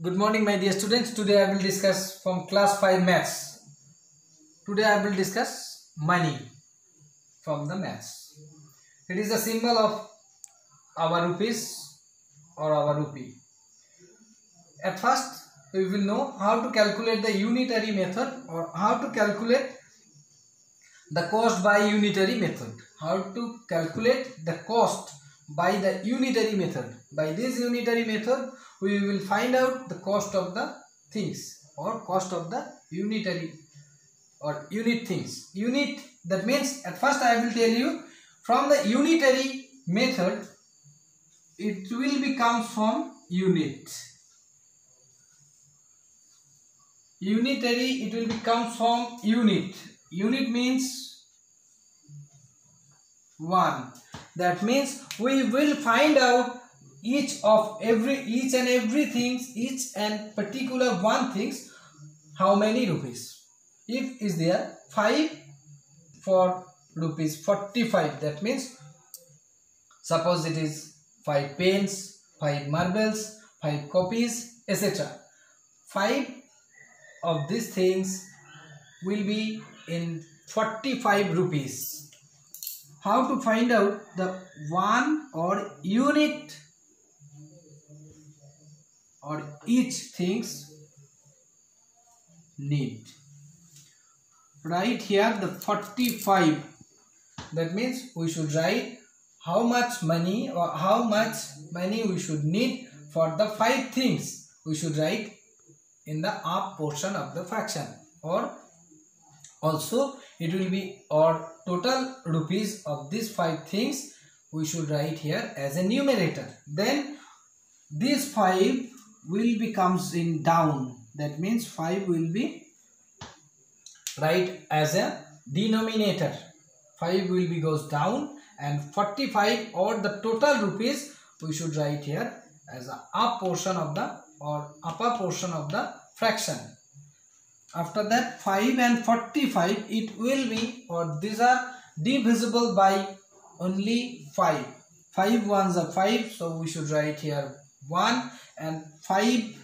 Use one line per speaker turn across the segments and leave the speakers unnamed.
Good morning my dear students. Today I will discuss from class 5 maths. Today I will discuss money from the maths. It is a symbol of our rupees or our rupee. At first we will know how to calculate the unitary method or how to calculate the cost by unitary method. How to calculate the cost by the unitary method. By this unitary method we will find out the cost of the things or cost of the unitary or unit things. Unit that means at first I will tell you from the unitary method it will become from unit. Unitary it will become from unit. Unit means 1. That means we will find out each of every each and everything each and particular one things how many rupees. If is there 5 for rupees 45 that means suppose it is 5 pens 5 marbles 5 copies etc 5 of these things will be in 45 rupees how to find out the one or unit or each things need? Write here the 45 that means we should write how much money or how much money we should need for the five things we should write in the up portion of the fraction or also it will be or total rupees of these five things we should write here as a numerator. Then these five will becomes in down. That means 5 will be write as a denominator. 5 will be goes down and 45 or the total rupees we should write here as a up portion of the or upper portion of the fraction after that 5 and 45 it will be or these are divisible by only 5 5 ones are 5 so we should write here 1 and 5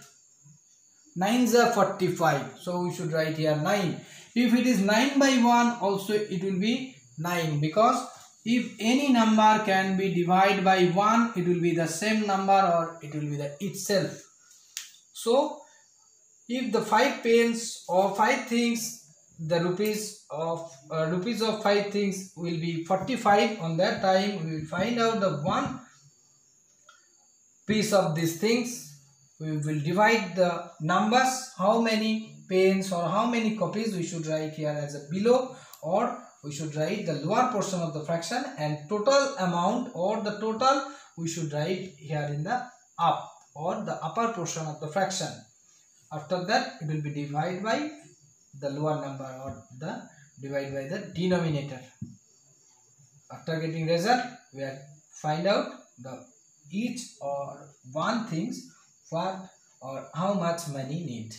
9s are 45 so we should write here 9 if it is 9 by 1 also it will be 9 because if any number can be divided by 1 it will be the same number or it will be the itself. So if the 5 pens or 5 things the rupees of uh, rupees of 5 things will be 45 on that time we will find out the one piece of these things. We will divide the numbers how many pens or how many copies we should write here as a below or we should write the lower portion of the fraction and total amount or the total we should write here in the up or the upper portion of the fraction after that it will be divided by the lower number or the divided by the denominator. After getting result we will find out the each or one things what or how much money need.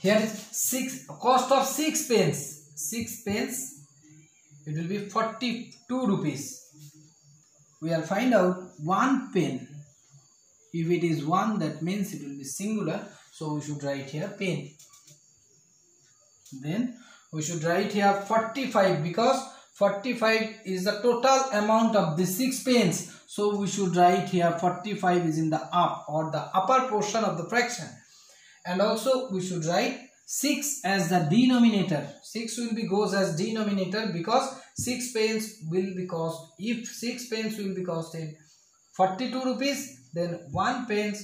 Here is six cost of six pence. Six pence it will be 42 rupees. We will find out one pen if it is one that means it will be singular. So we should write here pen then we should write here 45 because 45 is the total amount of the six pence so we should write here 45 is in the up or the upper portion of the fraction. And also we should write 6 as the denominator. 6 will be goes as denominator because 6 pence will be cost if 6 pence will be costed 42 rupees then 1 pence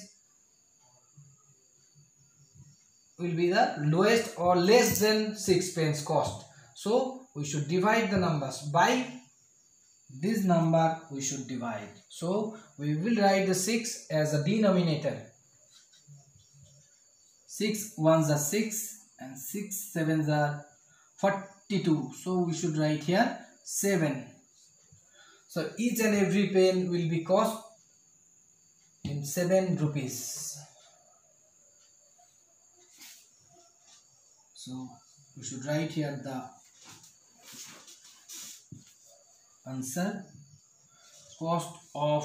will be the lowest or less than 6 pence cost. So we should divide the numbers. By this number we should divide. So we will write the 6 as a denominator. 6 ones are 6 and 6 sevens are 42 so we should write here 7 so each and every pen will be cost 7 rupees. So we should write here the answer. Cost of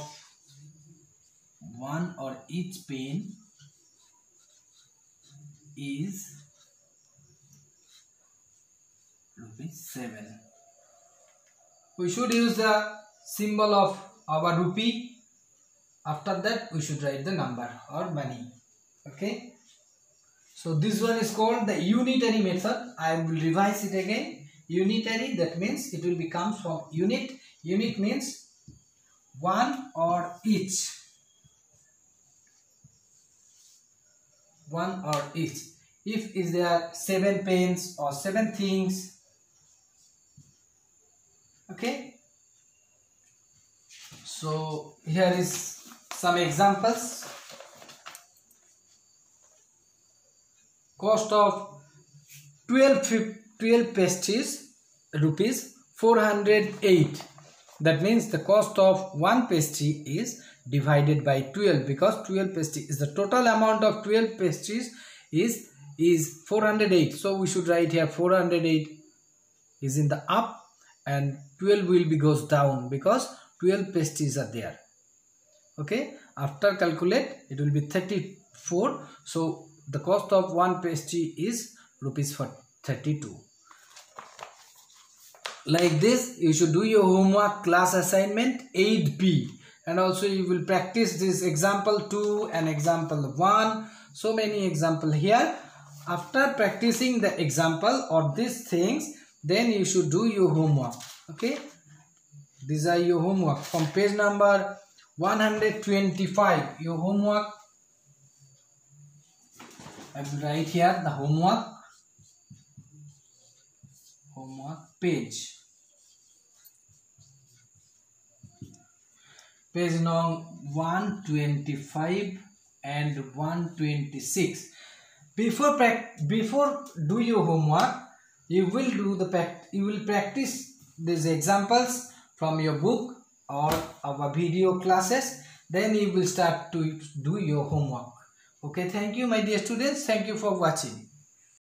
one or each pen is rupees 7 we should use the symbol of our rupee after that we should write the number or money. Okay? So this one is called the unitary method. I will revise it again. Unitary that means it will become from unit. Unit means one or each. One or each. If is there seven pens or seven things. Okay? So here is some examples. Cost of 12 12 pastries rupees 408 that means the cost of one pastry is divided by 12 because 12 pastry is the total amount of 12 pastries is is 408 so we should write here 408 is in the up and 12 will be goes down because 12 pastries are there okay? After calculate it will be 34 so the cost of one pastry is rupees for 32 like this you should do your homework class assignment 8b and also you will practice this example 2 and example 1 so many example here. After practicing the example or these things then you should do your homework okay? These are your homework. From page number 125 your homework. I will write here the homework? Homework page. Page number 125 and 126 before before do your homework you will do the you will practice these examples from your book or our video classes then you will start to do your homework. Okay thank you my dear students. Thank you for watching